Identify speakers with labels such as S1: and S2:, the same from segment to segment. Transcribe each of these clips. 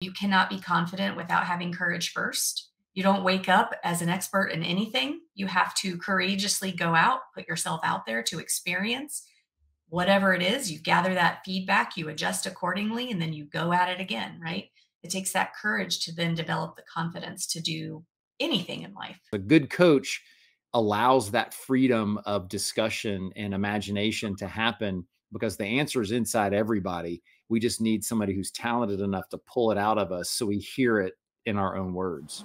S1: You cannot be confident without having courage first. You don't wake up as an expert in anything. You have to courageously go out, put yourself out there to experience whatever it is. You gather that feedback, you adjust accordingly, and then you go at it again, right? It takes that courage to then develop the confidence to do anything in life.
S2: A good coach allows that freedom of discussion and imagination to happen because the answer is inside everybody. We just need somebody who's talented enough to pull it out of us so we hear it in our own words.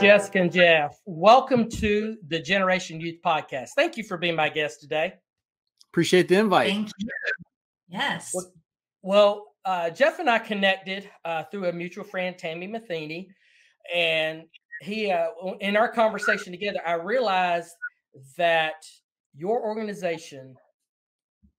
S3: Jessica and Jeff, welcome to the Generation Youth Podcast. Thank you for being my guest today.
S2: Appreciate the invite.
S1: Thank you. Yes.
S3: Well, well uh, Jeff and I connected uh, through a mutual friend, Tammy Matheny, and he, uh, in our conversation together, I realized that your organization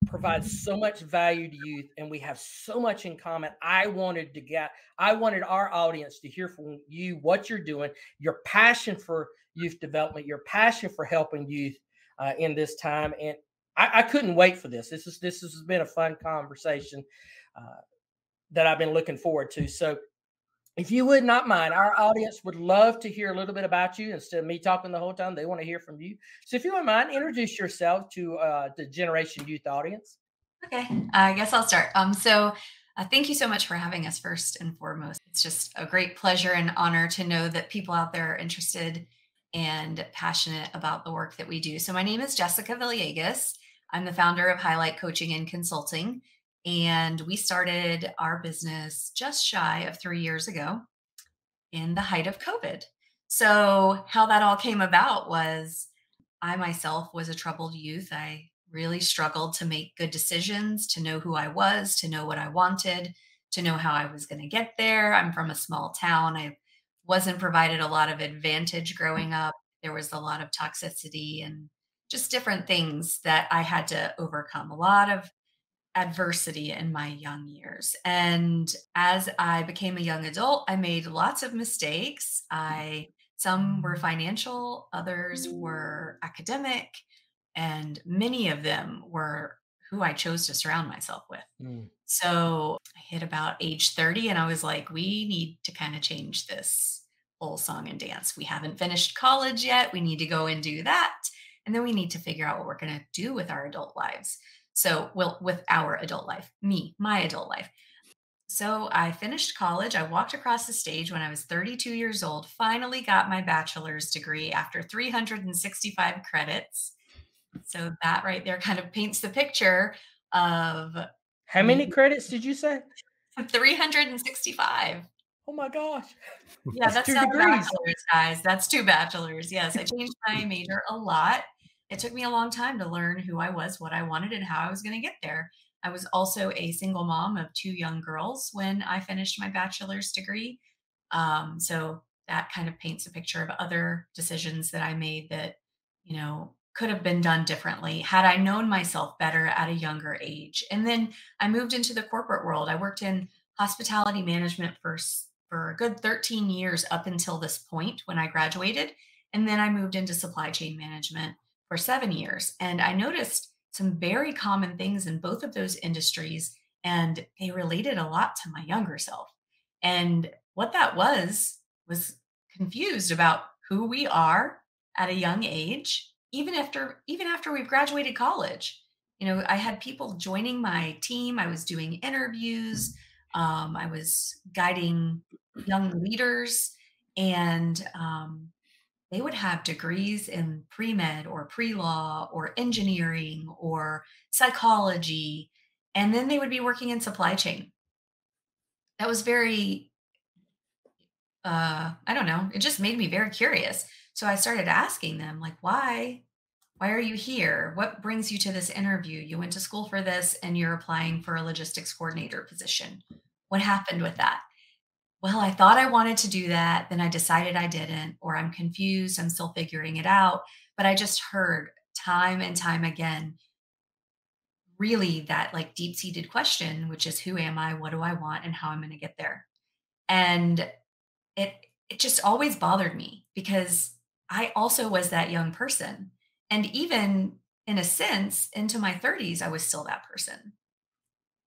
S3: provides so much value to youth and we have so much in common. I wanted to get i wanted our audience to hear from you what you're doing your passion for youth development your passion for helping youth uh, in this time and I, I, couldn't wait for this. This is this has been a fun conversation uh, that i've been looking forward to. So if you would not mind, our audience would love to hear a little bit about you instead of me talking the whole time. They want to hear from you. So, if you wouldn't mind, introduce yourself to uh, the Generation Youth audience.
S1: Okay, I guess I'll start. Um, so, uh, thank you so much for having us first and foremost. It's just a great pleasure and honor to know that people out there are interested and passionate about the work that we do. So, my name is Jessica Villegas. I'm the founder of Hi-Lite Coaching and Consulting. And we started our business just shy of three years ago in the height of COVID. So, how that all came about was I myself was a troubled youth. I really struggled to make good decisions, to know who I was, to know what I wanted, to know how I was going to get there. I'm from a small town. I wasn't provided a lot of advantage mm. growing up. There was a lot of toxicity and just different things that I had to overcome. A lot of adversity in my young years. And as I became a young adult, I made lots of mistakes. I some were financial, others were academic, and many of them were who I chose to surround myself with. Mm. So I hit about age 30 and I was like, we need to kind of change this whole song and dance. We haven't finished college yet. We need to go and do that. And then we need to figure out what we're going to do with our adult lives. So, well, with our adult life, me, my adult life. So, I finished college. I walked across the stage when I was 32 years old, finally got my bachelor's degree after 365 credits. So, that right there kind of paints the picture of
S3: how many credits did you say?
S1: 365.
S3: Oh my gosh.
S1: Yeah, that's, that's two degrees. bachelor's, guys. That's two bachelors. Yes, I changed my major a lot it took me a long time to learn who I was, what I wanted, and how I was going to get there. I was also a single mom of two young girls when I finished my bachelor's degree. Um, so that kind of paints a picture of other decisions that I made that, you know, could have been done differently had I known myself better at a younger age. And then I moved into the corporate world. I worked in hospitality management for, for a good 13 years up until this point when I graduated. And then I moved into supply chain management for seven years. And I noticed some very common things in both of those industries, and they related a lot to my younger self. And what that was, was confused about who we are at a young age, even after even after we've graduated college. You know, I had people joining my team. I was doing interviews. Um, I was guiding young leaders, and um, they would have degrees in pre med or pre law or engineering or psychology, and then they would be working in supply chain. That was very, uh, I don't know, it just made me very curious. So I started asking them, like, why? Why are you here? What brings you to this interview? You went to school for this and you're applying for a logistics coordinator position. What happened with that? Well, I thought I wanted to do that. Then I decided I didn't, or I'm confused. I'm still figuring it out. But I just heard time and time again, really that like deep seated question, which is who am I? What do I want? And how I'm going to get there. And it, it just always bothered me because I also was that young person. And even in a sense, into my 30s, I was still that person.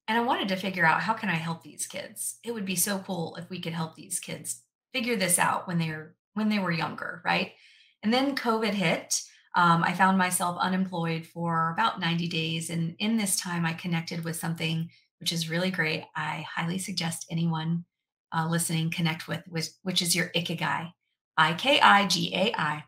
S1: And I wanted to figure out how can I help these kids? It would be so cool if we could help these kids figure this out when they're when they were younger, right? And then COVID hit. Um, I found myself unemployed for about 90 days. And in this time, I connected with something which is really great. I highly suggest anyone uh, listening connect with, which, which is your Ikigai, I K I G A I.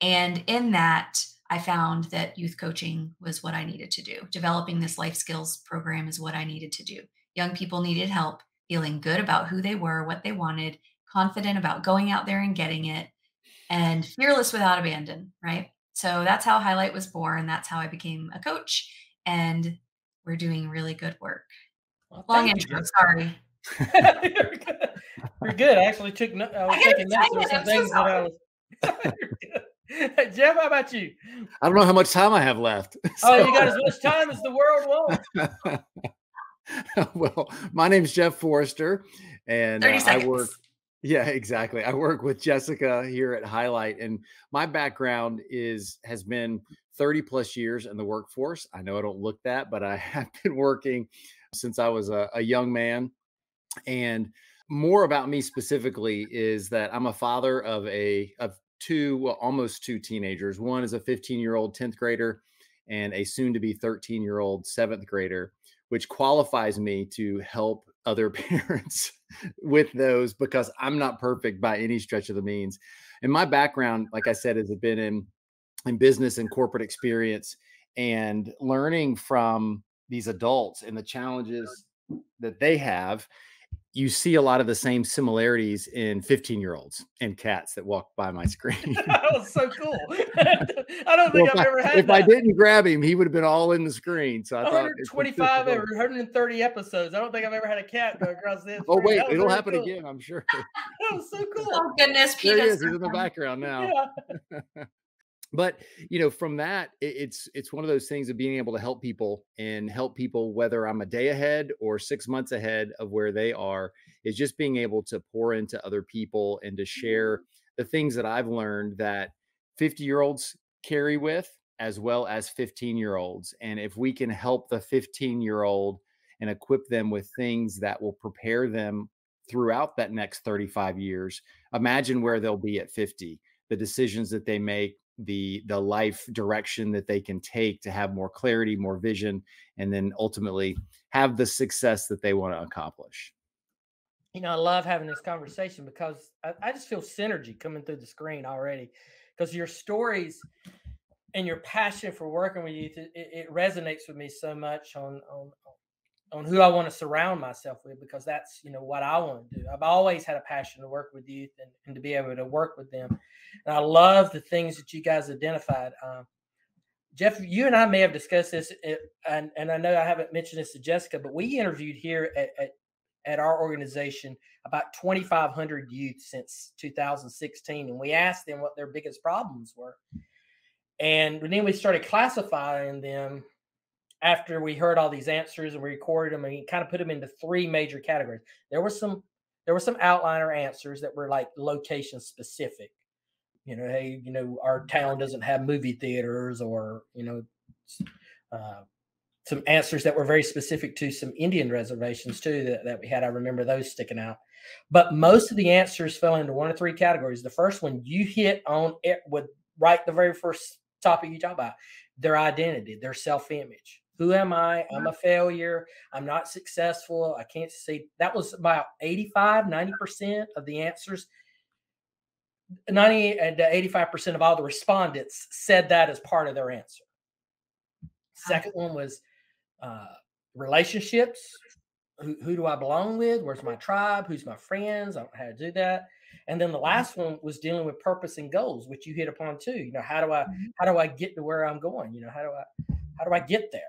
S1: And in that, I found that youth coaching was what I needed to do. Developing this life skills program is what I needed to do. Young people needed help feeling good about who they were, what they wanted, confident about going out there and getting it, and fearless without abandon, right? So that's how Hi-Lite was born. That's how I became a coach. And we're doing really good work. Well, Long intro, sorry.
S3: You're, good. You're good. I actually took no- I was I taking notes of some things so that I was Jeff, how about you?
S2: I don't know how much time I have left.
S3: So. Oh, you got as much time as the world
S2: wants. well, my name's Jeff Forrester, and uh, I work. Yeah, exactly. I work with Jessica here at Hi-Lite, and my background is has been 30 plus years in the workforce. I know I don't look that, but I have been working since I was a, a young man. And more about me specifically is that I'm a father of a of two, well, almost two teenagers. One is a 15 year old 10th grader and a soon to be 13 year old seventh grader, which qualifies me to help other parents with those because I'm not perfect by any stretch of the means. And my background, like I said, has been in in business and corporate experience and learning from these adults and the challenges that they have you see a lot of the same similarities in 15 year olds and cats that walk by my screen.
S3: that was so cool. I don't think well, I've ever had
S2: If
S3: that.
S2: I didn't grab him, he would have been all in the screen. So I
S3: 125 or 130 episodes. I don't think I've ever had a cat go across this.
S2: oh, wait, it'll happen cool. again, I'm sure.
S3: that was so cool.
S1: Oh, goodness.
S2: There he is. He's in the background now. Yeah but you know from that it's it's one of those things of being able to help people and help people whether i'm a day ahead or six months ahead of where they are is just being able to pour into other people and to share mm-hmm. the things that i've learned that 50 year olds carry with as well as 15 year olds and if we can help the 15 year old and equip them with things that will prepare them throughout that next 35 years imagine where they'll be at 50 the decisions that they make the the life direction that they can take to have more clarity more vision and then ultimately have the success that they want to accomplish.
S3: You know i love having this conversation because i, I just feel synergy coming through the screen already because your stories and your passion for working with youth it, it resonates with me so much on on on who I want to surround myself with because that's you know what I want to do. I've always had a passion to work with youth and, and to be able to work with them, and I love the things that you guys identified. Um, Jeff, you and I may have discussed this, eh, and, and I know I haven't mentioned this to Jessica, but we interviewed here at, at, at our organization about 2,500 youth since 2016, and we asked them what their biggest problems were. And then we started classifying them after we heard all these answers and we recorded them and we kind of put them into three major categories. There were some there were some outliner answers that were like location specific. You know, hey, you know, our town doesn't have movie theaters or, you know, uh, some answers that were very specific to some Indian reservations too that, that we had. I remember those sticking out. But most of the answers fell into one of three categories. The first one you hit on it with right the very first topic you talk about their identity, their self image. Who am I? I'm a failure. I'm not successful. I can't see. That was about 85, 90% of the answers. 90 to 85% of all the respondents said that as part of their answer. Second one was uh, relationships. Who, who, do I belong with? Where's my tribe? Who's my friends? I don't know how to do that. And then the last one was dealing with purpose and goals, which you hit upon too. You know, how do I mm-hmm. how do I get to where I'm going? You know, how do I how do I get there?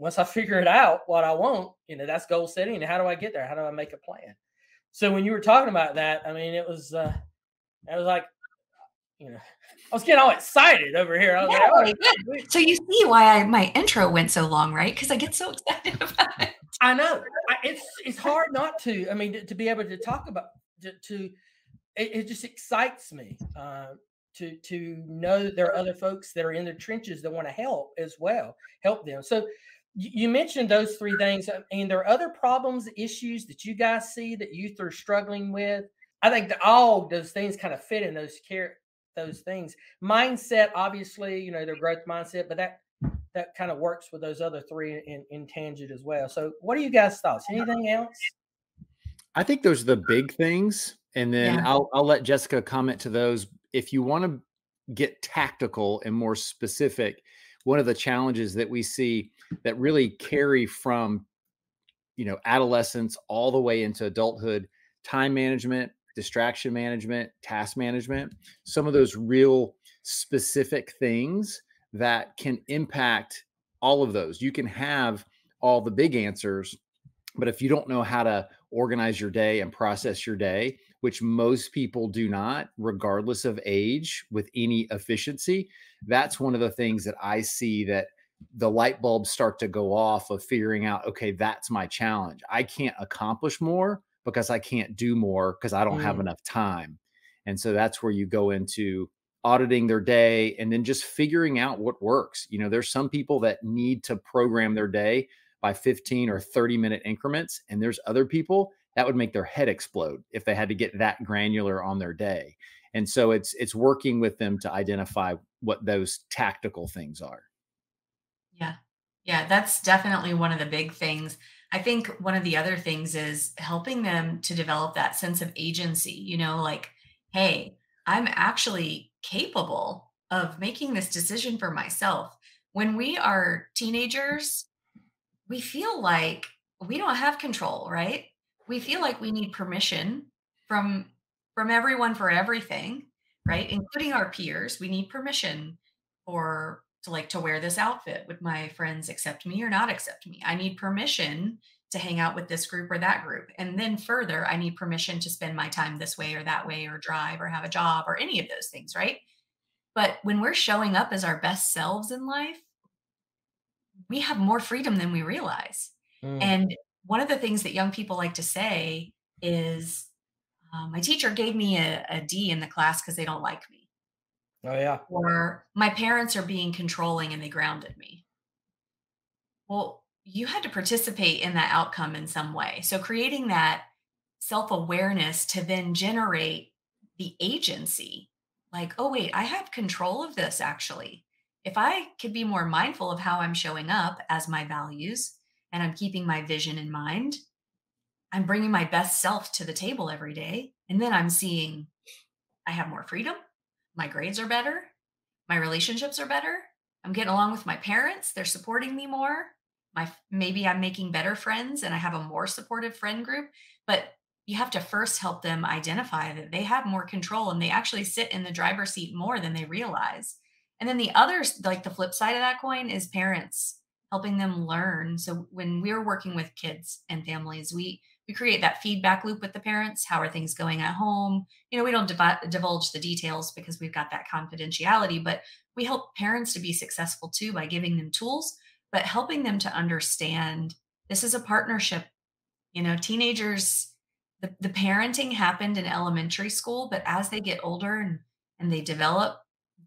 S3: Once I figure it out what I want, you know, that's goal setting. And how do I get there? How do I make a plan? So when you were talking about that, I mean, it was, uh, it was like, you know, I was getting all excited over here. Yeah,
S1: like, oh, so you see why I, my intro went so long, right? Because I get so excited about it.
S3: I know I, it's it's hard not to. I mean, to, to be able to talk about to, to it, it, just excites me. Uh, to to know there are other folks that are in the trenches that want to help as well, help them. So you mentioned those three things. Uh, and there are other problems, issues that you guys see that youth are struggling with. I think that all those things kind of fit in those care those things. Mindset, obviously, you know, their growth mindset, but that that kind of works with those other three in, in tangent as well. So, what are you guys' thoughts? Anything else?
S2: I think those are the big things, and then yeah. I'll I'll let Jessica comment to those. If you want to get tactical and more specific, one of the challenges that we see that really carry from you know adolescence all the way into adulthood time management distraction management task management some of those real specific things that can impact all of those. You can have all the big answers but if you don't know how to organize your day and process your day which most people do not, regardless of age, with any efficiency. That's one of the things that I see that the light bulbs start to go off of figuring out, okay, that's my challenge. I can't accomplish more because I can't do more because I don't mm. have enough time. And so that's where you go into auditing their day and then just figuring out what works. You know, there's some people that need to program their day by 15 or 30 minute increments, and there's other people that would make their head explode if they had to get that granular on their day. And so it's it's working with them to identify what those tactical things are.
S1: Yeah. Yeah, that's definitely one of the big things. I think one of the other things is helping them to develop that sense of agency, you know, like, hey, I'm actually capable of making this decision for myself. When we are teenagers, we feel like we don't have control, right? We feel like we need permission from from everyone for everything, right? Including our peers. We need permission for to like to wear this outfit. Would my friends accept me or not accept me? I need permission to hang out with this group or that group. And then further, I need permission to spend my time this way or that way or drive or have a job or any of those things, right? But when we're showing up as our best selves in life, we have more freedom than we realize. Mm. And one of the things that young people like to say is, um, my teacher gave me a, a D in the class because they don't like me.
S3: Oh, yeah.
S1: Or my parents are being controlling and they grounded me. Well, you had to participate in that outcome in some way. So creating that self awareness to then generate the agency like, oh, wait, I have control of this actually. If I could be more mindful of how I'm showing up as my values, and I'm keeping my vision in mind, I'm bringing my best self to the table every day. And then I'm seeing I have more freedom. My grades are better. My relationships are better. I'm getting along with my parents. They're supporting me more. My maybe I'm making better friends and I have a more supportive friend group, but you have to first help them identify that they have more control and they actually sit in the driver's seat more than they realize. And then the other like the flip side of that coin is parents helping them learn. So when we're working with kids and families, we we create that feedback loop with the parents. How are things going at home? You know, we don't divulge the details because we've got that confidentiality, but we help parents to be successful too by giving them tools, but helping them to understand this is a partnership. You know, teenagers, the, the parenting happened in elementary school, but as they get older and, and they develop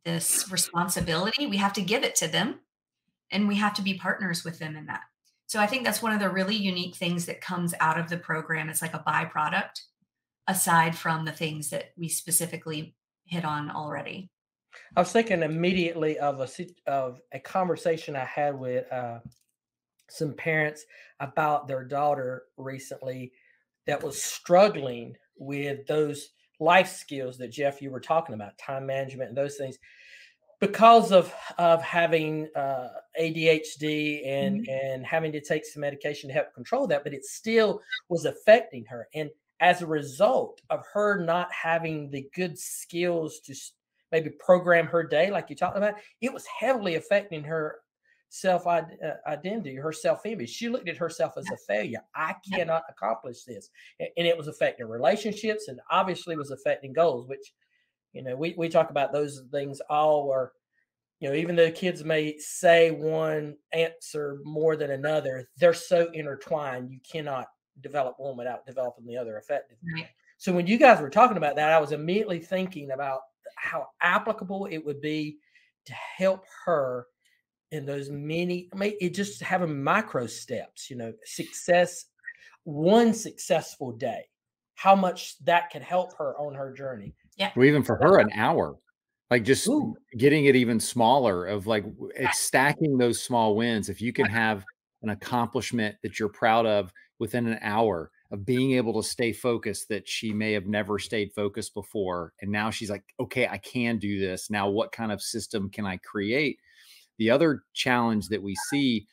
S1: this responsibility, we have to give it to them and we have to be partners with them in that. So I think that's one of the really unique things that comes out of the program. It's like a byproduct aside from the things that we specifically hit on already.
S3: I was thinking immediately of a of a conversation I had with uh, some parents about their daughter recently that was struggling with those life skills that Jeff you were talking about, time management and those things because of of having uh, ADHD and mm-hmm. and having to take some medication to help control that, but it still was affecting her. And as a result of her not having the good skills to maybe program her day, like you talked about, it was heavily affecting her self uh, identity, her self image. She looked at herself as a failure. I cannot accomplish this, and it was affecting relationships, and obviously was affecting goals, which you know, we, we talk about those things all are, you know, even though kids may say one answer more than another, they're so intertwined. You cannot develop one without developing the other effectively. Right. So when you guys were talking about that, I was immediately thinking about how applicable it would be to help her in those many I mean, it just having micro steps, you know, success, one successful day, how much that can help her on her journey.
S1: Yeah.
S2: Well, even for her, an hour, like just Ooh. getting it even smaller of like it's stacking those small wins. If you can have an accomplishment that you're proud of within an hour of being able to stay focused that she may have never stayed focused before. And now she's like, okay, I can do this. Now, what kind of system can I create? The other challenge that we see,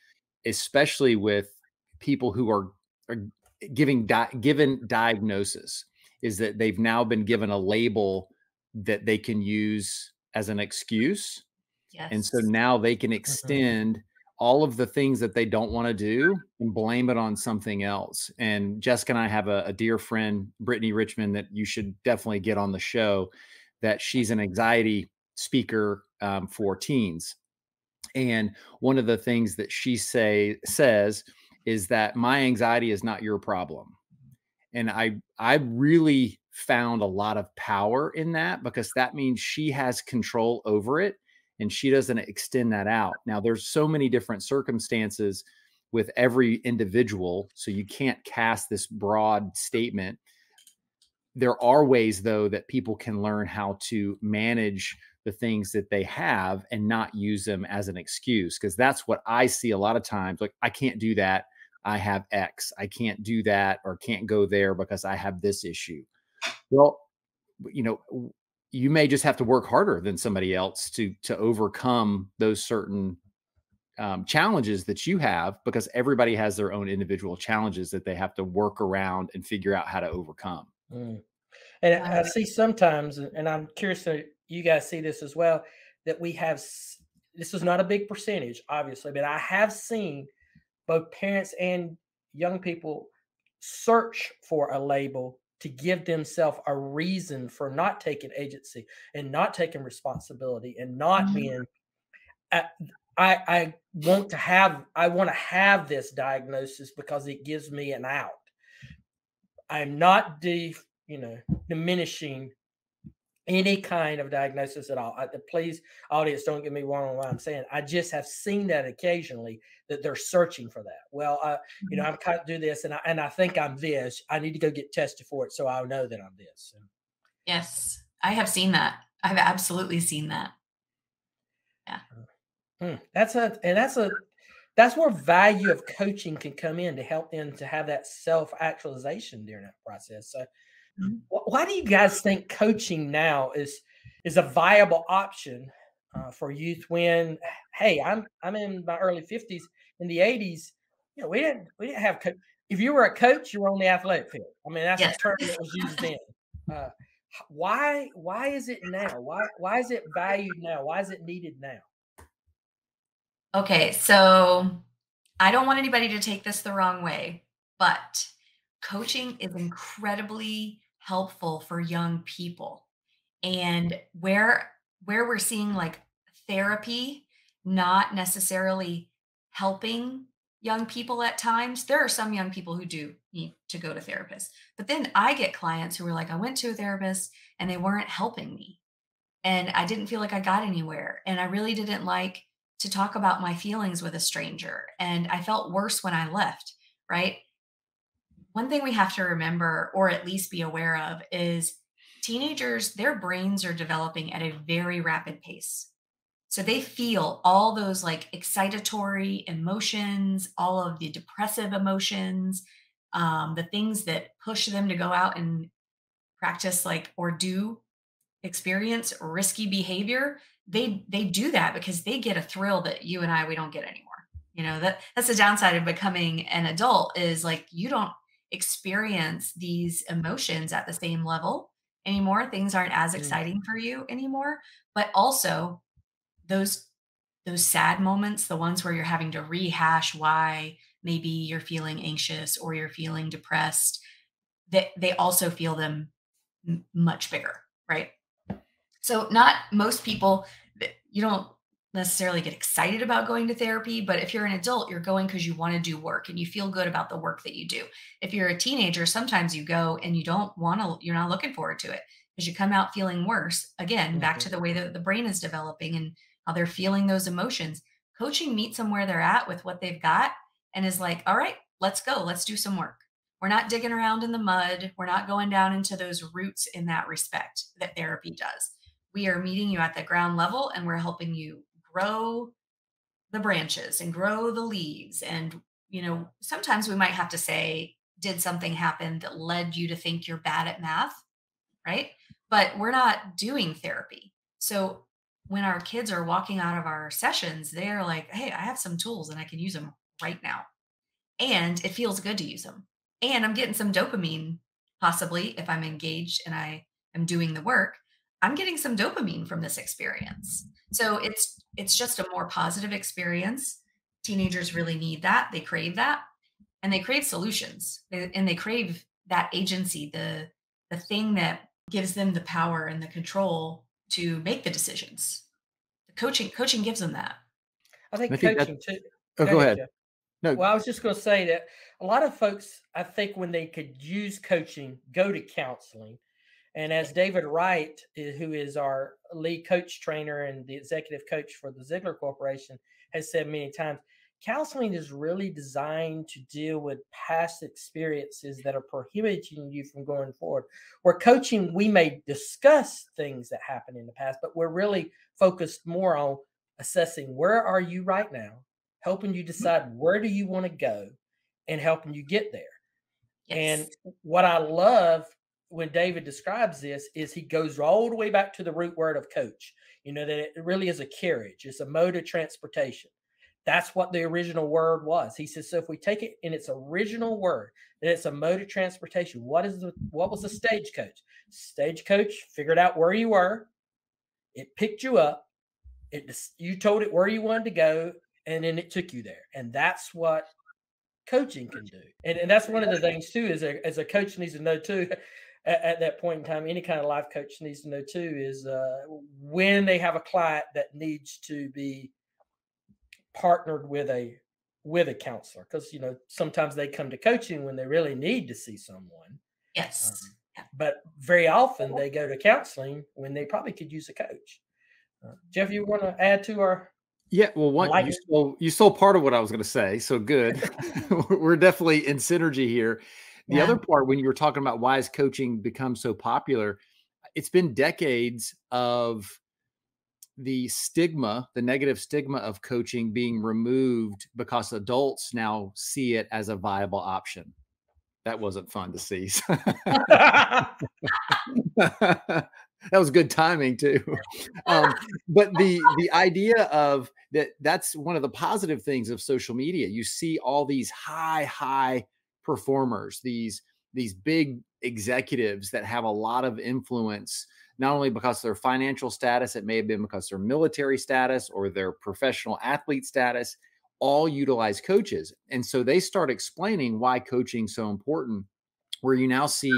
S2: especially with people who are, are giving di- given diagnosis, is that they've now been given a label that they can use as an excuse. Yes. And so now they can mm-hmm. extend mm-hmm. all of the things that they don't want to do and blame it on something else. And Jessica and I have a, a dear friend, Brittany Richmond, that you should definitely get on the show. That she's an anxiety speaker um, for teens and one of the things that she say says is that my anxiety is not your problem. And I I really found a lot of power in that because that means she has control over it and she doesn't extend that out. Now there's so many different circumstances with every individual so you can't cast this broad statement. There are ways though that people can learn how to manage the things that they have and not use them as an excuse because that's what I see a lot of times like I can't do that I have X I can't do that or can't go there because I have this issue well you know you may just have to work harder than somebody else to to overcome those certain um, challenges that you have because everybody has their own individual challenges that they have to work around and figure out how to overcome. Mm.
S3: And I see sometimes, and I'm curious to you guys see this as well that we have this is not a big percentage obviously but i have seen both parents and young people search for a label to give themselves a reason for not taking agency and not taking responsibility and not mm-hmm. being I, I want to have I want to have this diagnosis because it gives me an out. I'm not de, you know diminishing any kind of diagnosis at all. I, please, audience, don't get me wrong on what I'm saying. I just have seen that occasionally that they're searching for that. Well, uh, you know, mm-hmm. I'm kind of do this, and I and I think I'm this. I need to go get tested for it, so I'll know that I'm this. So.
S1: Yes, I have seen that. I've absolutely seen that. Yeah,
S3: hmm. that's a and that's a that's where value of coaching can come in to help them to have that self actualization during that process. So. Why do you guys think coaching now is is a viable option uh, for youth? When hey, I'm I'm in my early fifties. In the eighties, you know, we didn't we didn't have. Co- if you were a coach, you were on the athletic field. I mean, that's yes. the term that was used then. Uh, why why is it now? Why why is it valued now? Why is it needed now?
S1: Okay, so I don't want anybody to take this the wrong way, but coaching is incredibly helpful for young people. And where where we're seeing like therapy not necessarily helping young people at times. There are some young people who do need to go to therapists. But then I get clients who are like, I went to a therapist and they weren't helping me. And I didn't feel like I got anywhere. And I really didn't like to talk about my feelings with a stranger. And I felt worse when I left, right? One thing we have to remember or at least be aware of is teenagers their brains are developing at a very rapid pace. So they feel all those like excitatory emotions all of the depressive emotions um, the things that push them to go out and practice like or do experience risky behavior they they do that because they get a thrill that you and i we don't get anymore. You know that that's the downside of becoming an adult is like you don't experience these emotions at the same level anymore. Things aren't as mm. exciting for you anymore. But also those those sad moments, the ones where you're having to rehash why maybe you're feeling anxious or you're feeling depressed, that they also feel them much bigger, right? So not most people you don't necessarily get excited about going to therapy, but if you're an adult, you're going because you want to do work and you feel good about the work that you do. If you're a teenager, sometimes you go and you don't want to, you're not looking forward to it because you come out feeling worse. Again, back to
S3: Mm-hmm.
S1: the way that the brain is developing and how they're feeling those emotions. Coaching meets them where they're at with what they've got and is like, all right, let's go. Let's do some work. We're not digging around in the mud. We're not going down into those roots in that respect that therapy does. We are meeting you at the ground level and we're helping you grow the branches and grow the leaves. And, you know, sometimes we might have to say, did something happen that led you to think you're bad at math? Right. But we're not doing therapy. So when our kids are walking out of our sessions, they're like, hey, I have some tools and I can use them right now. And it feels good to use them. And I'm getting some dopamine, possibly if I'm engaged and I am doing the work. I'm getting some dopamine from this experience. So it's it's just a more positive experience. Teenagers really need that. They crave that. And they crave solutions. Eh, and they crave that agency, the the thing that gives them the power and the control to make the decisions. The coaching coaching gives them that.
S3: I think
S2: I think that-
S3: coaching too.
S2: Oh, go ahead.
S3: Jeff.
S2: No.
S3: Well, I was just going to say that a lot of folks, I think, when they could use coaching, go to counseling. And as David Wright, who is our lead coach trainer and the executive coach for the Ziglar Corporation, has said many times, counseling is really designed to deal with past experiences that are prohibiting you from going forward. Where coaching, we may discuss things that happened in the past, but we're really focused more on assessing where are you right now, helping you mm-hmm. decide where do you want to go, and helping you get there. And what I love when David describes this is he goes all the way back to the root word of coach. You know, that it really is a carriage, it's a mode of transportation. That's what the original word was. He says, so if we take it in its original word, that it's a mode of transportation. What is the what was the stagecoach? Stagecoach figured out where you were, it picked you up, it you told it where you wanted to go, and then it took you there. And that's what coaching can do. And, and that's one of the things too, is a, as a coach needs to know too, at, at that point in time, any kind of life coach needs to know too, is uh, when they have a client that needs to be partnered with a with a counselor because you know sometimes they come to coaching when they really need to see someone
S1: Yes.
S3: um, but very often they go to counseling when they probably could use a coach uh, jeff you want to add to our
S2: Yeah, well, one
S3: Like
S2: you
S3: it.
S2: stole you stole part of what I was going to say. So good. We're definitely in synergy here. The
S1: Yeah.
S2: other part, when you were talking about why has coaching become so popular, it's been decades of the stigma, the negative stigma of coaching being removed because adults now see it as a viable option. That wasn't fun to see. that was good timing too. Um, but the the idea of that that's one of the positive things of social media. You see all these high high performers, these these big executives that have a lot of influence not only because of their financial status, it may have been because of their military status or their professional athlete status, all utilize coaches. And so they start explaining why coaching is so important, where you now see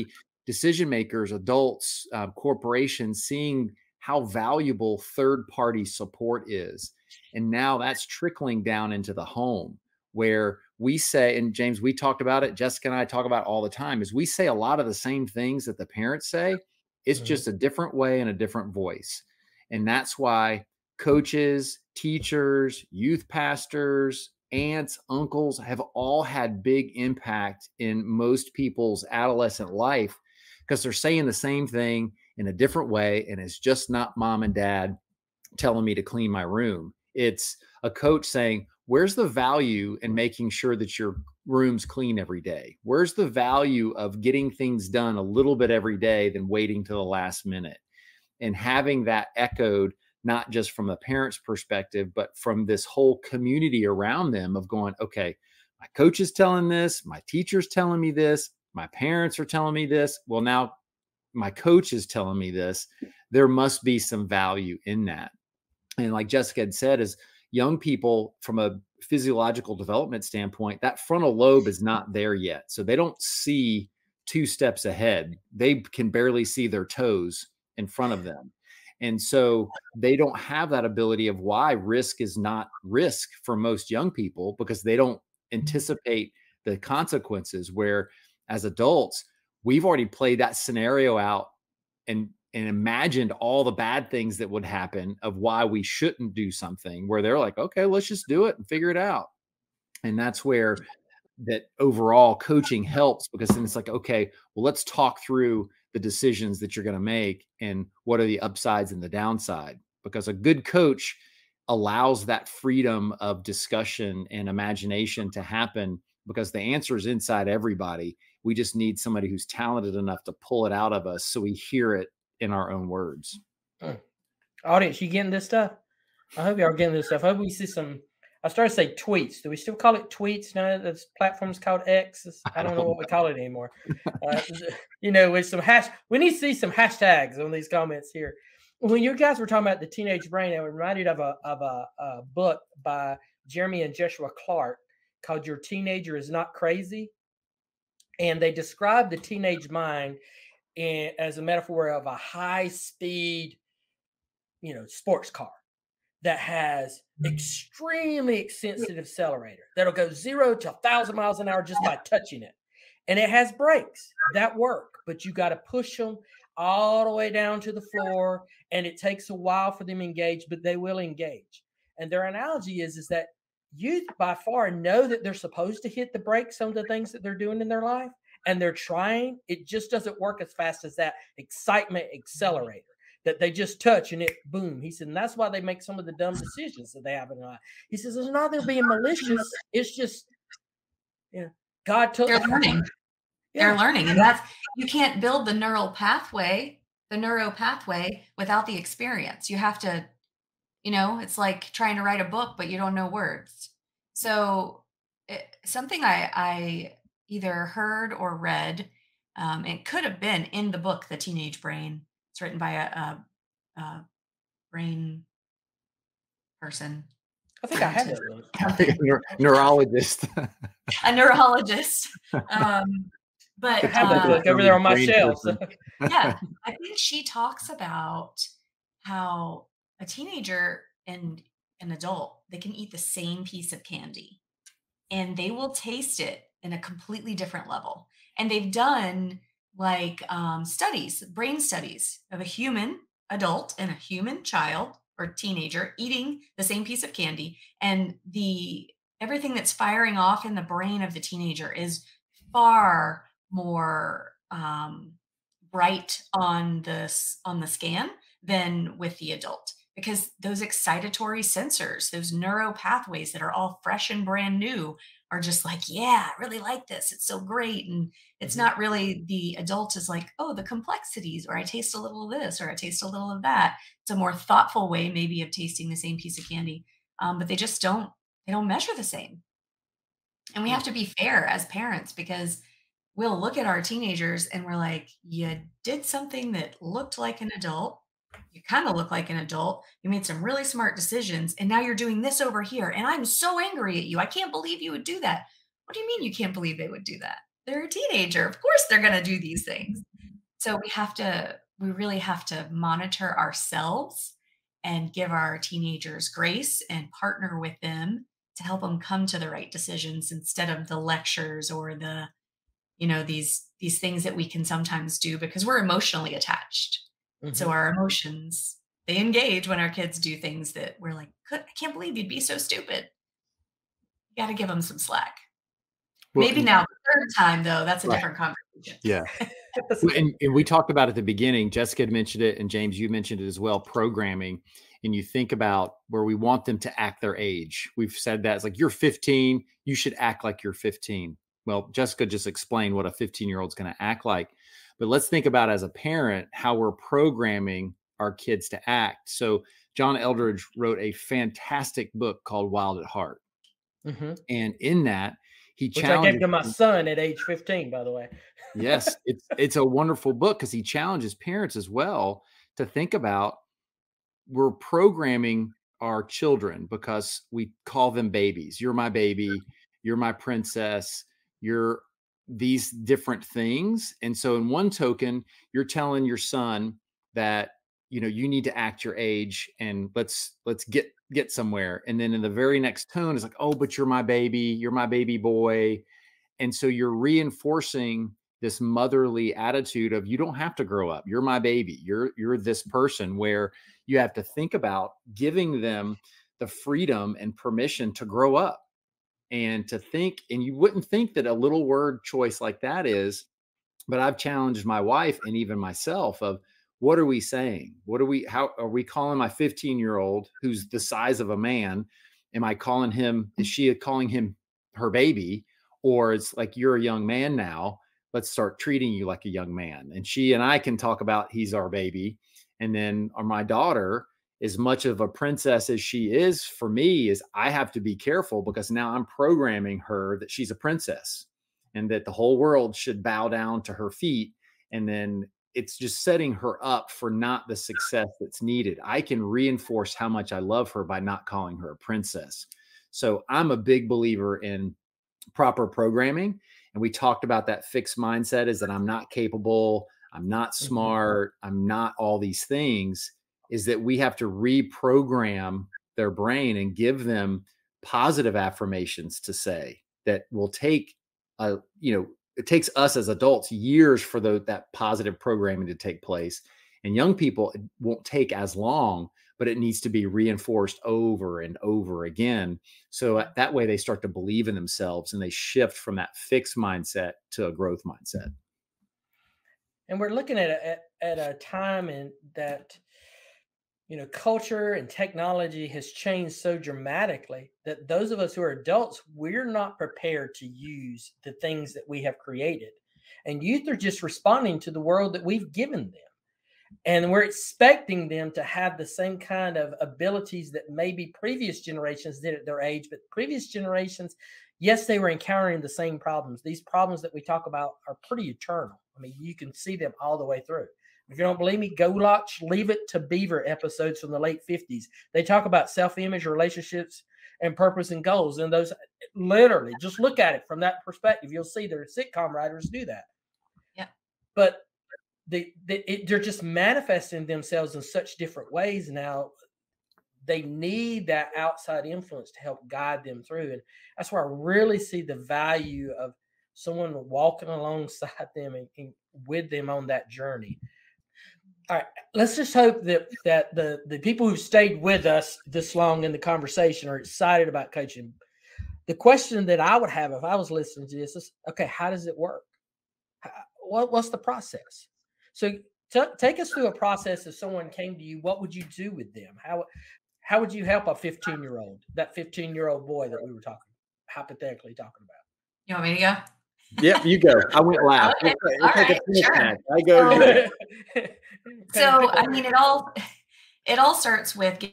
S2: decision makers, adults, uh, corporations seeing how valuable third party support is. And now that's trickling down into the home where we say, and James, we talked about it, Jessica and I talk about it all the time, is we say a lot of the same things that the parents say. It's
S3: Mhm.
S2: just a different way and a different voice. And that's why coaches, teachers, youth pastors, aunts, uncles have all had big impact in most people's adolescent life because they're saying the same thing in a different way. And it's just not mom and dad telling me to clean my room. It's a coach saying, Where's the value in making sure that your room's clean every day? Where's the value of getting things done a little bit every day than waiting to the last minute? And having that echoed not just from a parent's perspective, but from this whole community around them of going, okay, my coach is telling this, my teacher's telling me this, my parents are telling me this. Well, now my coach is telling me this. There must be some value in that. And like Jessica had said, is young people from a physiological development standpoint, that frontal lobe is not there yet. So they don't see two steps ahead. They can barely see their toes in front of them. And so they don't have that ability of why risk is not risk for most young people because they don't mm-hmm. anticipate the consequences. Where as adults, we've already played that scenario out and and imagined all the bad things that would happen of why we shouldn't do something where they're like okay let's just do it and figure it out. And that's where that overall coaching helps because then it's like okay well let's talk through the decisions that you're going to make and what are the upsides and the downside because a good coach allows that freedom of discussion and imagination to happen because the answer is inside everybody. We just need somebody who's talented enough to pull it out of us so we hear it in our own words.
S3: Audience, you getting this stuff? I hope y'all getting this stuff. I hope we see some. I started to say tweets. Do we still call it tweets now? that This platform's called X. I don't know what we call it anymore. Uh, you know, with some hash, we need to see some hashtags on these comments here. When you guys were talking about the teenage brain, I was reminded of a of a, a book by Jeremy and Joshua Clark called "Your Teenager Is Not Crazy," and they describe the teenage mind in, as a metaphor of a high speed, you know, sports car that has mm. extremely sensitive accelerator that'll go zero to a thousand miles an hour just by touching it. And it has brakes that work, but you got to push them all the way down to the floor. And it takes a while for them to engage, but they will engage. And their analogy is, is that youth by far know that they're supposed to hit the brakes on the things that they're doing in their life and they're trying, it just doesn't work as fast as that excitement mm-hmm. accelerator that they just touch and it boom. He said, and that's why they make some of the dumb decisions that they have in life. He says, it's not they're being malicious. It's just, yeah, God took.
S1: They're learning. Yeah. They're learning, and that's you can't build the neural pathway, the neuro pathway, without the experience. You have to, you know, it's like trying to write a book, but you don't know words. So, it, something I I either heard or read. Um, it could have been in the book, The Teenage Brain. It's written by a, a, a brain person.
S3: I think I have it.
S2: neurologist.
S1: a neurologist. Um, but
S3: I have that book over there on my shelf.
S1: yeah, I think she talks about how a teenager and an adult they can eat the same piece of candy, and they will taste it in a completely different level. And they've done like um, studies, brain studies of a human adult and a human child or teenager eating the same piece of candy, and the everything that's firing off in the brain of the teenager is far more um, bright on the on the scan than with the adult because those excitatory sensors, those neuro pathways that are all fresh and brand new, are just like, yeah, I really like this. It's so great. And it's mm-hmm. not really the adult is like, oh, the complexities, or I taste a little of this, or I taste a little of that. It's a more thoughtful way, maybe, of tasting the same piece of candy. Um, but they just don't, they don't measure the same. And we have to be fair as parents because we'll look at our teenagers and we're like, you did something that looked like an adult you kind of look like an adult. You made some really smart decisions, and now you're doing this over here. And I'm so angry at you. I can't believe you would do that. What do you mean you can't believe they would do that? They're a teenager. Of course they're going to do these things. So we have to, we really have to monitor ourselves and give our teenagers grace and partner with them to help them come to the right decisions instead of the lectures or the you know these these things that we can sometimes do because we're emotionally attached Mm-hmm. So our emotions, they engage when our kids do things that we're like, I can't believe you'd be so stupid. You got to give them some slack. Well, Maybe now, the third time, though, that's a right. different conversation.
S2: Yeah. and, and, we talked about at the beginning, Jessica had mentioned it, and James, you mentioned it as well programming. And you think about where we want them to act their age. We've said that it's like, you're 15, you should act like you're 15. Well, Jessica just explained what a 15 year old's going to act like. But let's think about as a parent how we're programming our kids to act. So John Eldredge wrote a fantastic book called Wild at Heart. Mm-hmm. And in that, he
S3: Which I gave to my son at age 15, by the way.
S2: yes, it's it's a wonderful book because he challenges parents as well to think about we're programming our children because we call them babies. You're my baby, you're my princess, you're these different things. And so in one token, you're telling your son that you know you need to act your age and let's let's get get somewhere. And then in the very next tone is like, "Oh, but you're my baby, you're my baby boy." And so you're reinforcing this motherly attitude of you don't have to grow up. You're my baby. You're you're this person where you have to think about giving them the freedom and permission to grow up and to think and you wouldn't think that a little word choice like that is but I've challenged my wife and even myself of what are we saying? What are we how are we calling my 15 year old who's the size of a man? Am I calling him is she calling him her baby or it's like you're a young man now let's start treating you like a young man. And she and I can talk about he's our baby. And then or my daughter, as much of a princess as she is for me, is I have to be careful because now I'm programming her that she's a princess and that the whole world should bow down to her feet. And then it's just setting her up for not the success that's needed. I can reinforce how much I love her by not calling her a princess. So I'm a big believer in proper programming and we talked about that fixed mindset is that I'm not capable, I'm not mm-hmm. smart, I'm not all these things, is that we have to reprogram their brain and give them positive affirmations to say that will take a, you know, it takes us as adults years for the, that positive programming to take place. And young people, it won't take as long but it needs to be reinforced over and over again. So uh, that way they start to believe in themselves and they shift from that fixed mindset to a growth mindset.
S3: And we're looking at a, at a time in that you know culture and technology has changed so dramatically that those of us who are adults we're not prepared to use the things that we have created. And youth are just responding to the world that we've given them. And we're expecting them to have the same kind of abilities that maybe previous generations did at their age but previous generations yes they were encountering the same problems. These problems that we talk about are pretty eternal. I mean you can see them all the way through if you don't believe me go watch leave it to beaver episodes from the late 50s they talk about self-image relationships and purpose and goals and those literally just look at it from that perspective. You'll see their sitcom writers do that.
S1: Yeah.
S3: But they, they it, they're just manifesting themselves in such different ways now. They need that outside influence to help guide them through and that's where i really see the value of someone walking alongside them and, and with them on that journey all right let's just hope that that the the people who've stayed with us this long in the conversation are excited about coaching the question that i would have if i was listening to this is okay how does it work how, what, what's the process so t- take us through a process. If someone came to you, what would you do with them? How how would you help a 15 year old, that 15 year old boy that we were talking, hypothetically talking about?
S1: You want me to go?
S2: Yep, you go. I went last.
S1: Okay. right, sure. I go. So, so I mean, it all it all starts with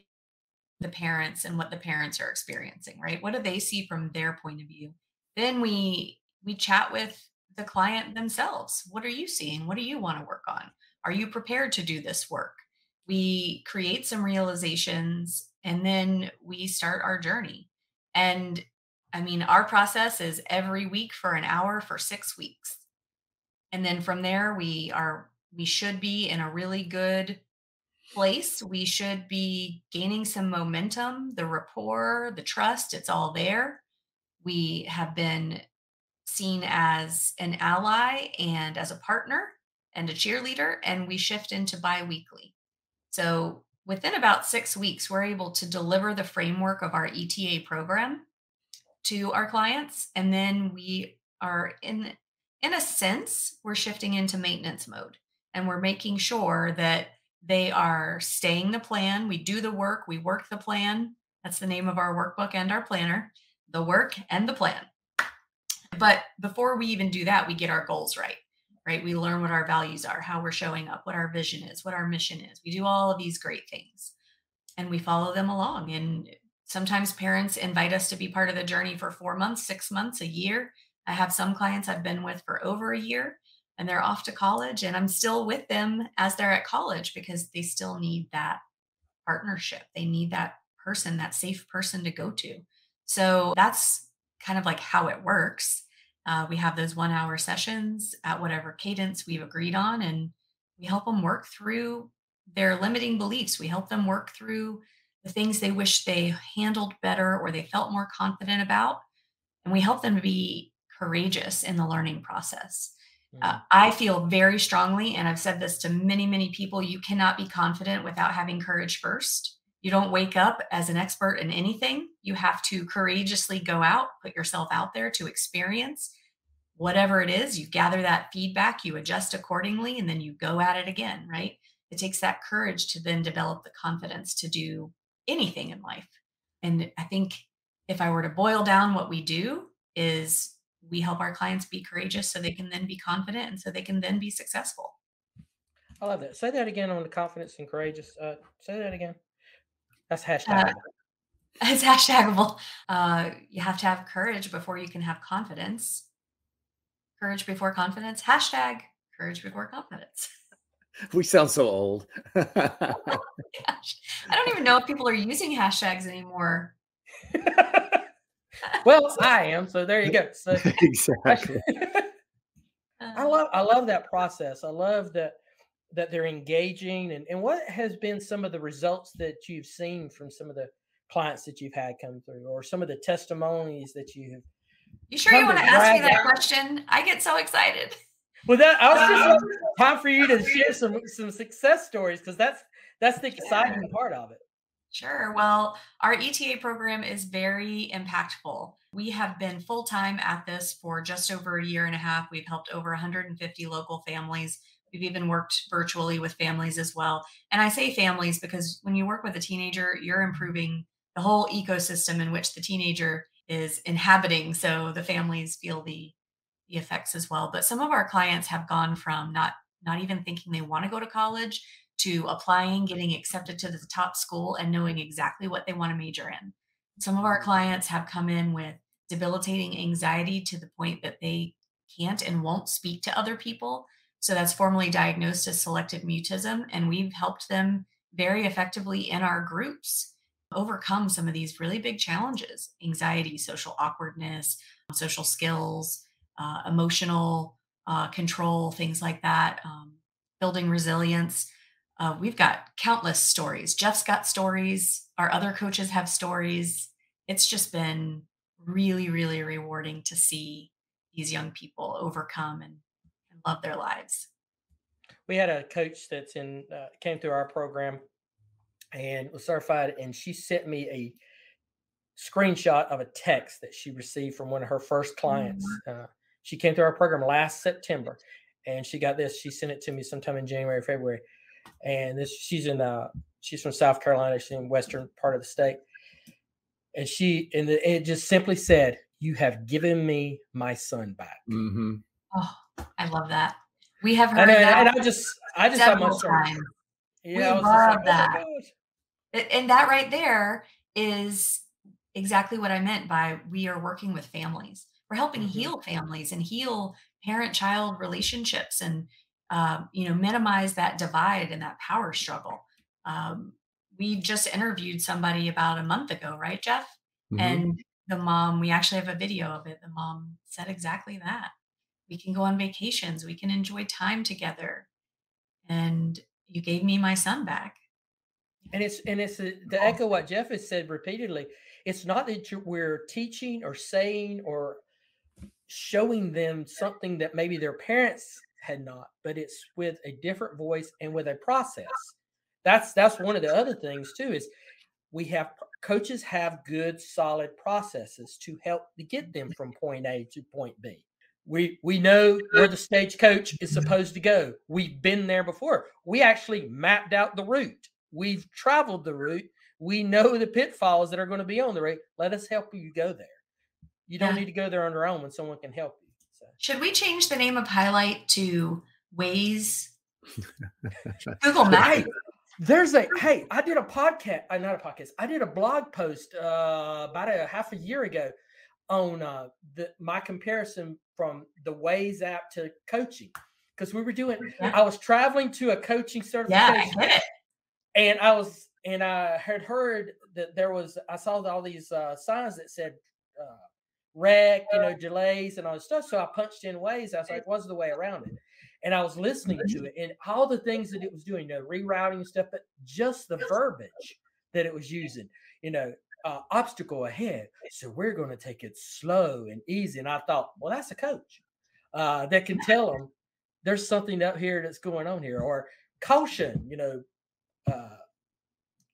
S1: the parents and what the parents are experiencing, right? What do they see from their point of view? Then we we chat with the client themselves. What are you seeing? What do you want to work on? Are you prepared to do this work? We create some realizations and then we start our journey. And I mean, our process is every week for an hour for six weeks. And then from there, we are, we should be in a really good place. We should be gaining some momentum, the rapport, the trust, it's all there. We have been seen as an ally and as a partner and a cheerleader, and we shift into biweekly. So within about six weeks, we're able to deliver the framework of our ETA program to our clients. And then we are in in a sense, we're shifting into maintenance mode and we're making sure that they are staying the plan. We do the work, we work the plan. That's the name of our workbook and our planner, the work and the plan. But before we even do that, we get our goals right, right? We learn what our values are, how we're showing up, what our vision is, what our mission is. We do all of these great things and we follow them along. And sometimes parents invite us to be part of the journey for four months, six months, a year. I have some clients I've been with for over a year and they're off to college and I'm still with them as they're at college because they still need that partnership. They need that person, that safe person to go to. So that's kind of like how it works. Uh, we have those one hour sessions at whatever cadence we've agreed on, and we help them work through their limiting beliefs. We help them work through the things they wish they handled better or they felt more confident about. And we help them to be courageous in the learning process. Uh, mm. I feel very strongly, and I've said this to many, many people you cannot be confident without having courage first. You don't wake up as an expert in anything. You have to courageously go out, put yourself out there to experience whatever it is. You gather that feedback, you adjust accordingly, and then you go at it again, right? It takes that courage to then develop the confidence to do anything in life. And I think if I were to boil down what we do, is we help our clients be courageous so they can then be confident and so they can then be successful.
S3: I love that. Say that again on the confidence and courageous. Uh, say that again. That's hashtag. Uh,
S1: it's hashtagable. Uh, you have to have courage before you can have confidence. Courage before confidence. Hashtag courage before confidence.
S2: We sound so old. oh
S1: gosh. I don't even know if people are using hashtags anymore.
S3: well, I am. So there you go. So
S2: exactly.
S3: I uh. love I love that process. I love that that they're engaging and, and what has been some of the results that you've seen from some of the clients that you've had come through or some of the testimonies that you have
S1: you sure you want to ask me that out? question i get so excited
S3: well that i was just time for you to share some some success stories because that's that's the exciting part of it
S1: Sure. Well, our ETA program is very impactful. We have been full time at this for just over a year and a half. We've helped over 150 local families. We've even worked virtually with families as well. And I say families because when you work with a teenager, you're improving the whole ecosystem in which the teenager is inhabiting. So the families feel the the effects as well. But some of our clients have gone from not not even thinking they want to go to college to applying, getting accepted to the top school, and knowing exactly what they want to major in. Some of our clients have come in with debilitating anxiety to the point that they can't and won't speak to other people. So that's formally diagnosed as selective mutism. And we've helped them very effectively in our groups overcome some of these really big challenges anxiety, social awkwardness, social skills, uh, emotional uh, control, things like that, um, building resilience. Uh, we've got countless stories. Jeff's got stories. Our other coaches have stories. It's just been really, really rewarding to see these young people overcome and, and love their lives.
S3: We had a coach that's in uh, came through our program and was certified, and she sent me a screenshot of a text that she received from one of her first clients. Mm-hmm. Uh, she came through our program last September, and she got this. She sent it to me sometime in January, February and this she's in uh she's from South Carolina. She's in western part of the state, and she and the, it just simply said, "You have given me my son back."
S2: Mm-hmm.
S1: Oh, I love that. We have heard
S3: and,
S1: that.
S3: And I just, I just
S1: had my time. Yeah, we love like, that. Oh and that right there is exactly what I meant by we are working with families. We're helping mm-hmm. heal families and heal parent-child relationships and um, you know, minimize that divide and that power struggle. Um, we just interviewed somebody about a month ago, right, Jeff? Mm-hmm. And the mom, we actually have a video of it. The mom said exactly that. We can go on vacations, we can enjoy time together. And you gave me my son back.
S3: And it's and it's a, to echo what Jeff has said repeatedly. It's not that we're teaching or saying or showing them something that maybe their parents had not, but it's with a different voice and with a process. That's that's one of the other things too is we have coaches have good solid processes to help to get them from point A to point B. We we know where the stagecoach is supposed to go. We've been there before. We actually mapped out the route. We've traveled the route. We know the pitfalls that are going to be on the route. Let us help you go there. You don't yeah. need to go there on your own when someone can help you.
S1: Should we change the name of Hi-Lite to Waze? Google Maps.
S3: there's a hey, I did a podcast, uh, not a podcast. I did a blog post uh, about a half a year ago on uh, the my comparison from the Waze app to coaching because we were doing. Yeah. I was traveling to a coaching certification,
S1: yeah,
S3: I and I was and I had heard that there was. I saw all these uh, signs that said uh, wreck, you know, delays and all this stuff. So I punched in Waze. I was like, what's the way around it? And I was listening to it and all the things that it was doing, you know, rerouting and stuff, but just the verbiage that it was using, you know, uh, obstacle ahead. So we're going to take it slow and easy. And I thought, well, that's a coach uh, that can tell them there's something up here that's going on here, or caution, you know, uh,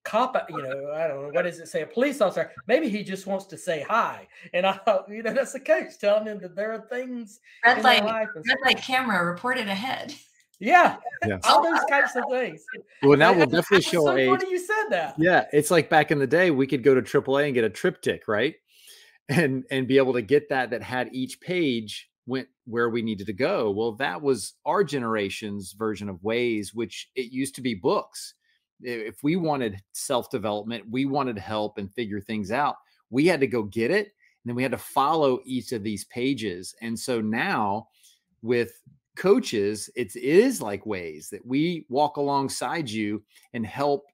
S3: cop, uh, you know, I don't know, what does it say? A police officer, maybe he just wants to say hi. And I thought, you know, that's the case telling them that there are things.
S1: Red light, red light camera reported ahead.
S3: Yeah, yes. all those types of things.
S2: Well, now we'll definitely show
S3: so
S2: age.
S3: Funny you said that.
S2: Yeah, it's like back in the day, we could go to AAA and get a TripTik, right? And and be able to get that that had each page went where we needed to go. Well, that was our generation's version of Waze which it used to be books. If we wanted self development, we wanted help and figure things out, we had to go get it. And then we had to follow each of these pages. And so now with coaches, it's, it is like Waze that we walk alongside you and help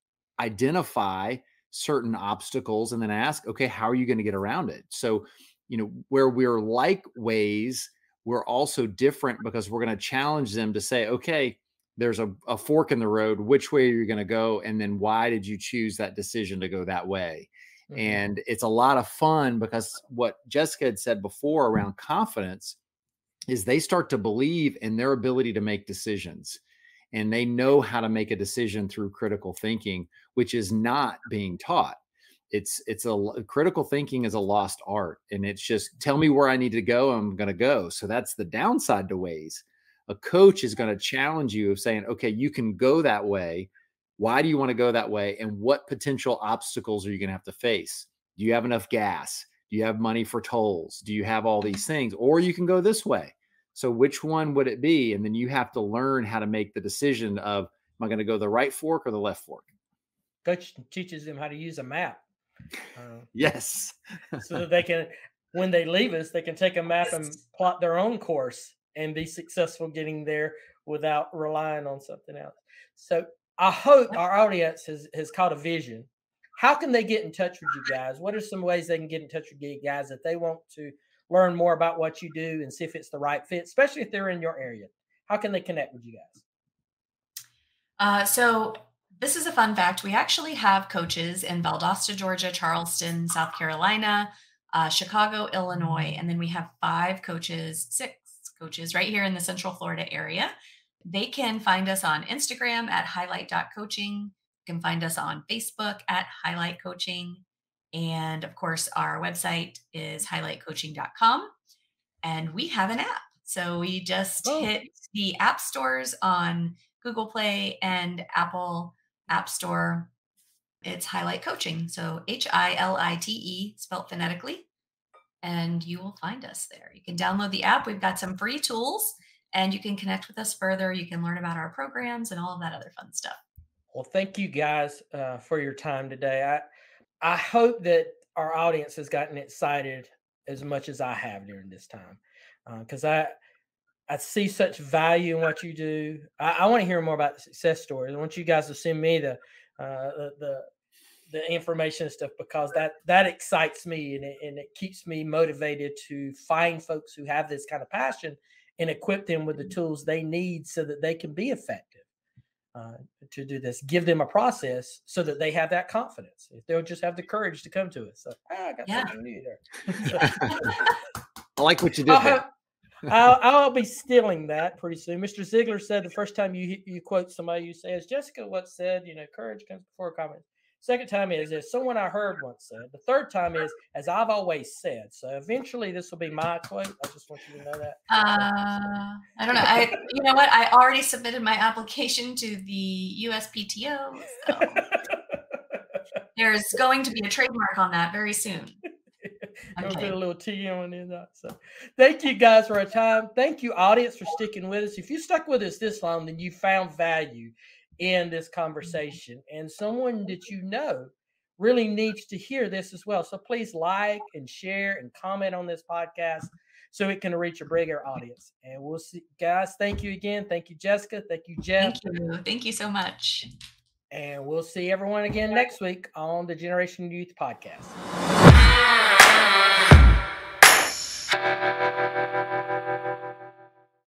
S2: identify certain obstacles and then ask, okay, how are you going to get around it? So, you know, where we're like Waze, we're also different because we're going to challenge them to say, okay, there's a, a fork in the road. Which way are you going to go? And then why did you choose that decision to go that way? Mm-hmm. And it's a lot of fun because what Jessica had said before around confidence is they start to believe in their ability to make decisions and they know how to make a decision through critical thinking which is not being taught it's it's a critical thinking is a lost art and it's just tell me where i need to go i'm going to go so that's the downside to Waze a coach is going to challenge you of saying okay you can go that way. Why do you want to go that way and what potential obstacles are you going to have to face? Do you have enough gas? Do you have money for tolls? Do you have all these things? Or you can go this way. So which one would it be? And then you have to learn how to make the decision of am i going to go the right fork or the left fork?
S3: Coach teaches them how to use a map
S2: uh, yes.
S3: so that they can, when they leave us, they can take a map and plot their own course and be successful getting there without relying on something else. So I hope our audience has, has caught a vision. How can they get in touch with you guys? What are some ways they can get in touch with you guys if they want to learn more about what you do and see if it's the right fit, especially if they're in your area? How can they connect with you guys?
S1: Uh, so this is a fun fact. We actually have coaches in Valdosta, Georgia, Charleston, South Carolina, uh, Chicago, Illinois, and then we have five coaches, six coaches right here in the Central Florida area. They can find us on Instagram at highlight.coaching. You can find us on Facebook at Hi-Lite Coaching. And of course, our website is highlightcoaching.com. And we have an app. So we just oh. hit the app stores on Google Play and Apple App Store. It's Hi-Lite Coaching. So H I L I T E, spelled phonetically. And you will find us there. You can download the app. We've got some free tools and you can connect with us further. You can learn about our programs and all of that other fun stuff.
S3: Well, thank you guys uh, for your time today. I I hope that our audience has gotten excited as much as I have during this time, because uh, I I see such value in what you do. I, I want to hear more about the success stories. I want you guys to send me the uh, the, the, the information and stuff because that that excites me and it, and it keeps me motivated to find folks who have this kind of passion and equip them with the tools they need so that they can be effective uh, to do this. Give them a process so that they have that confidence. If they'll just have the courage to come to us. So ah, I got yeah. something new there.
S2: I like what you did. There.
S3: I'll, I'll be stealing that pretty soon. Mr. Ziglar said the first time you you quote somebody, you say, as Jessica once said, you know, courage comes before comment. Second time is, as someone I heard once said. The third time is, as I've always said. So eventually this will be my quote. I just want you to know that.
S1: Uh, I don't know. I, you know what? I already submitted my application to the USPTO. So there's going to be a trademark on that very soon.
S3: Okay. I'll put a little T on it. So thank you guys for our time. Thank you, audience, for sticking with us. If you stuck with us this long, then you found value in this mm-hmm. conversation. And someone that you know really needs to hear this as well. So please like and share and comment on this podcast so it can reach a bigger audience. And we'll see, guys. Thank you again. Thank you, Jessica. Thank you, Jeff.
S1: Thank you. Thank you so much.
S3: And we'll see everyone again next week on the Generation Youth Podcast.